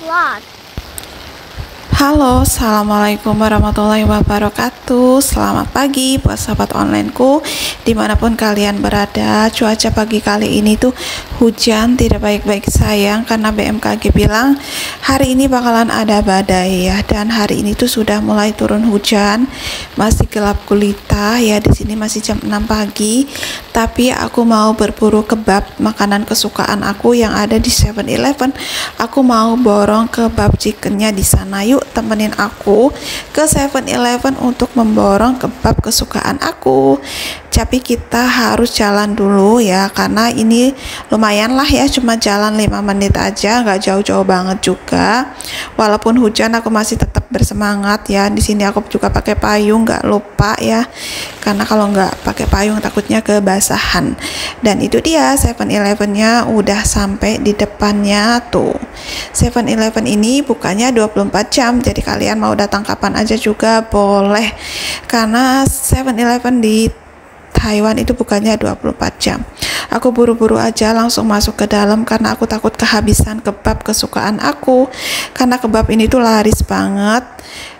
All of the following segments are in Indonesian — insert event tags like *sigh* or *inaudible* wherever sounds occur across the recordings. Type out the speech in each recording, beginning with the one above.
vlog. Halo, Assalamualaikum warahmatullahi wabarakatuh Selamat pagi buat sahabat onlineku Di mana pun kalian berada Cuaca pagi kali ini tuh hujan Tidak baik-baik sayang Karena BMKG bilang Hari ini bakalan ada badai ya Dan hari ini tuh sudah mulai turun hujan. Masih gelap gulita ya di sini masih jam 6 pagi. Tapi aku mau berburu kebab Makanan kesukaan aku yang ada di 7-Eleven Aku mau borong kebab chickennya di sana. Yuk temenin aku ke 7-Eleven untuk memborong kebab kesukaan aku tapi kita harus jalan dulu ya karena ini lumayan lah ya cuma jalan 5 menit aja nggak jauh-jauh banget juga. Walaupun hujan aku masih tetap bersemangat ya. Di sini aku juga pakai payung nggak lupa ya. Karena kalau nggak pakai payung takutnya kebasahan. Dan itu dia 7-Elevennya udah sampai di depannya tuh. 7-Eleven ini bukannya 24 jam jadi kalian mau datang kapan aja juga boleh. Karena 7-Eleven di Taiwan itu bukannya 24 jam. Aku buru-buru aja langsung masuk ke dalam karena aku takut kehabisan kebab kesukaan aku. Karena kebab ini tuh laris banget.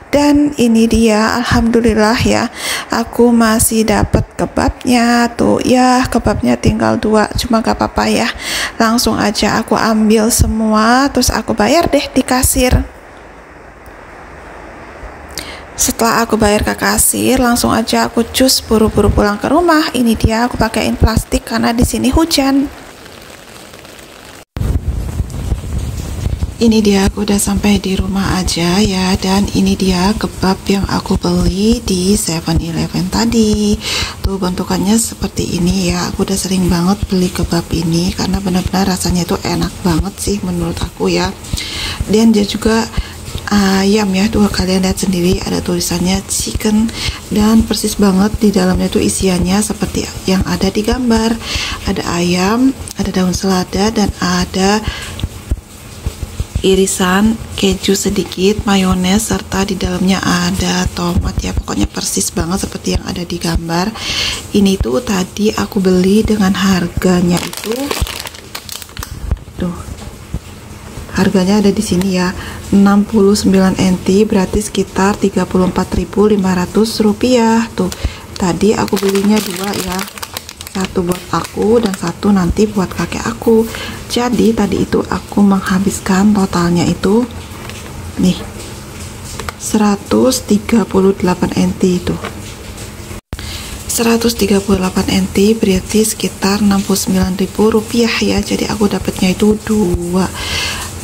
Dan ini dia, alhamdulillah ya, aku masih dapat kebabnya tuh. Ya, kebabnya tinggal dua, cuma gak apa-apa ya. Langsung aja aku ambil semua, terus aku bayar deh di kasir. Setelah aku bayar ke kasir, langsung aja aku cus buru-buru pulang ke rumah. Ini dia aku pakaiin plastik karena di sini hujan. Ini dia aku udah sampai di rumah aja ya dan ini dia kebab yang aku beli di 7-Eleven tadi. Tuh bentukannya seperti ini ya. Aku udah sering banget beli kebab ini karena benar-benar rasanya itu enak banget sih menurut aku ya. Dan dia juga ayam ya tuh kalian lihat sendiri ada tulisannya chicken dan persis banget di dalamnya tuh isiannya seperti yang ada di gambar. Ada ayam ada daun selada dan ada irisan keju sedikit mayones serta di dalamnya ada tomat ya. Pokoknya persis banget seperti yang ada di gambar. Ini tuh tadi aku beli dengan harganya itu tuh harganya ada di sini ya. 69 NT berarti sekitar 34.500 rupiah. Tuh tadi aku belinya dua ya. Satu buat aku dan satu nanti buat kakek aku. Jadi tadi itu aku menghabiskan totalnya itu nih 138 NT itu. 138 NT berarti sekitar 69.000 rupiah ya. Jadi aku dapatnya itu dua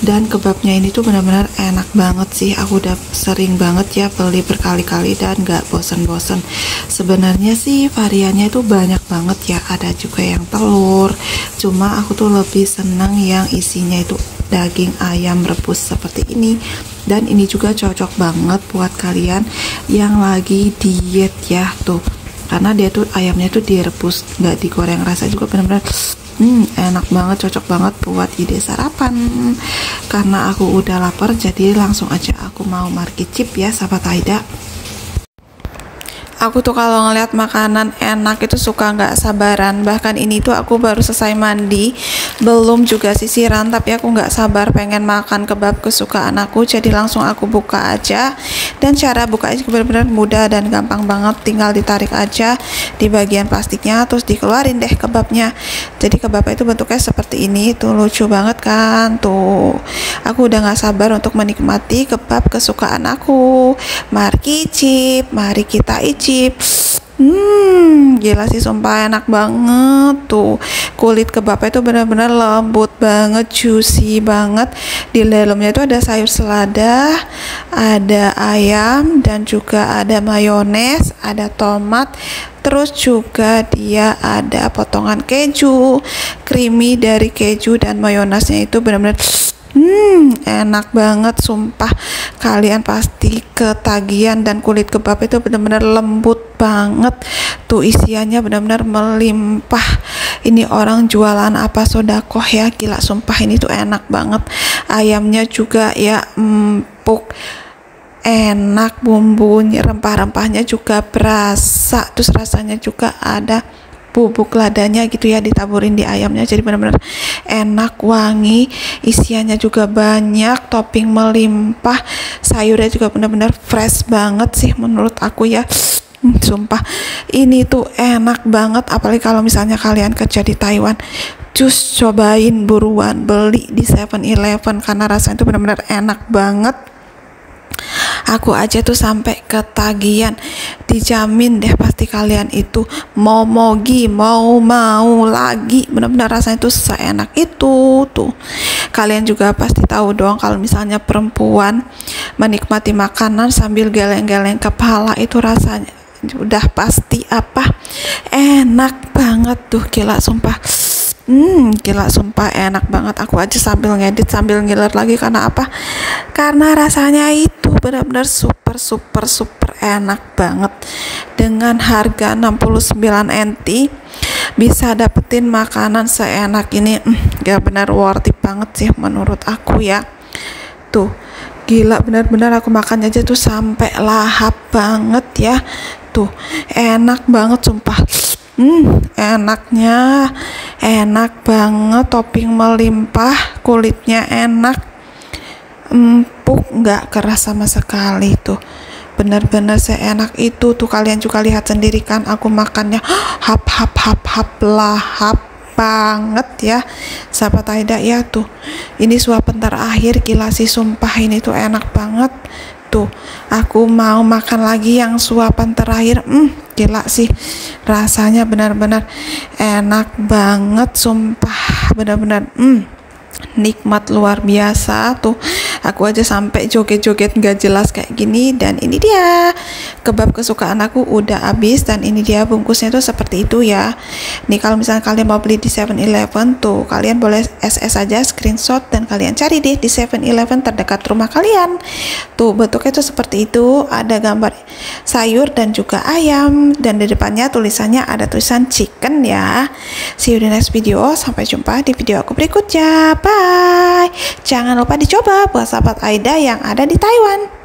dan kebabnya ini tuh benar-benar enak banget sih. Aku udah sering banget ya beli berkali-kali dan gak bosen-bosen. Sebenarnya sih variannya itu banyak banget ya. Ada juga yang telur. Cuma aku tuh lebih senang yang isinya itu daging ayam rebus seperti ini. Dan ini juga cocok banget buat kalian yang lagi diet ya tuh. Karena dia tuh ayamnya tuh direbus nggak digoreng. Rasa juga benar-benar Hmm, enak banget, cocok banget buat ide sarapan. Karena aku udah lapar, jadi langsung aja aku mau market chip ya, sahabat Aida aku tuh kalau ngeliat makanan enak itu suka nggak sabaran. Bahkan ini tuh aku baru selesai mandi belum juga sisiran tapi aku nggak sabar pengen makan kebab kesukaan aku. Jadi langsung aku buka aja. Dan cara buka bukanya benar-benar mudah dan gampang banget. Tinggal ditarik aja di bagian plastiknya terus dikeluarin deh kebabnya. Jadi kebabnya itu bentuknya seperti ini. Tuh lucu banget kan? Tuh. Aku udah nggak sabar untuk menikmati kebab kesukaan aku. Mari cicip mari kita icip chips Hmm, gila sih sumpah enak banget tuh. Kulit kebabnya itu benar-benar lembut banget, juicy banget. Di dalamnya itu ada sayur selada, ada ayam dan juga ada mayones, ada tomat. Terus juga dia ada potongan keju, creamy dari keju dan mayonesnya itu benar-benar Hmm, enak banget sumpah. Kalian pasti ketagihan dan kulit kebab itu benar-benar lembut banget. Tuh isiannya benar-benar melimpah. Ini orang jualan apa sodakoh ya gila sumpah ini tuh enak banget. Ayamnya juga ya empuk enak bumbunya rempah-rempahnya juga berasa terus rasanya juga ada bubuk ladanya gitu ya ditaburin di ayamnya. Jadi benar-benar enak wangi. Isiannya juga banyak topping melimpah. Sayurnya juga benar-benar fresh banget sih menurut aku ya. Hmm, sumpah. Ini tuh enak banget apalagi kalau misalnya kalian kerja di Taiwan. Cus cobain buruan beli di 7-Eleven karena rasanya itu benar-benar enak banget aku aja tuh sampai ketagihan. Dijamin deh pasti kalian itu mau mogi mau mau lagi. Benar-benar rasanya itu seenak itu tuh. Kalian juga pasti tahu dong kalau misalnya perempuan menikmati makanan sambil geleng-geleng kepala itu rasanya udah pasti apa? Enak banget tuh gila sumpah hmm gila sumpah enak banget. Aku aja sambil ngedit sambil ngiler lagi karena apa? Karena rasanya itu benar-benar super super super enak banget. Dengan harga 69 NT bisa dapetin makanan seenak ini. Hmm, gak benar worth it banget sih menurut aku ya. Tuh gila benar-benar aku makan aja tuh sampai lahap banget ya. Tuh enak banget sumpah. Hmm enaknya enak banget topping melimpah kulitnya enak. Empuk nggak keras sama sekali tuh. Benar-benar seenak itu tuh kalian juga lihat sendiri kan aku makannya *gasps* hap hap hap hap lahap banget ya. Sahabat Aida ya tuh. Ini suapan terakhir gila sih sumpah ini tuh enak banget tuh aku mau makan lagi yang suapan terakhir. Hmm gila sih. Rasanya benar-benar enak banget sumpah benar-benar hmm nikmat luar biasa tuh aku aja sampai joget-joget nggak jelas kayak gini dan ini dia. Kebab kesukaan aku udah habis dan ini dia bungkusnya tuh seperti itu ya. Nih kalau misalnya kalian mau beli di 7-Eleven tuh kalian boleh SS aja screenshot dan kalian cari deh di 7-Eleven terdekat rumah kalian. Tuh bentuknya tuh seperti itu. Ada gambar sayur dan juga ayam dan di depannya tulisannya ada tulisan chicken ya. See you di next video. Sampai jumpa di video aku berikutnya. Bye. Jangan lupa dicoba buat sahabat Aida yang ada di Taiwan.